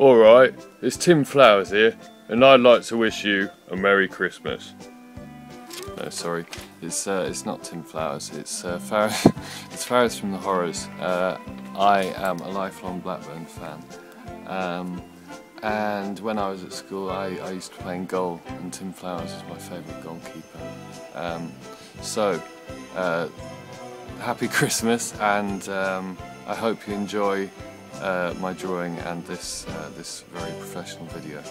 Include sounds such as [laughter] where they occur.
Alright, it's Tim Flowers here, and I'd like to wish you a Merry Christmas. No, sorry, it's uh, it's not Tim Flowers. It's uh, Faris. [laughs] it's Faris from the Horrors. Uh, I am a lifelong Blackburn fan, um, and when I was at school, I, I used to play in goal, and Tim Flowers was my favourite goalkeeper. Um, so, uh, happy [laughs] Christmas, and um, I hope you enjoy my drawing and this uh, this very professional video.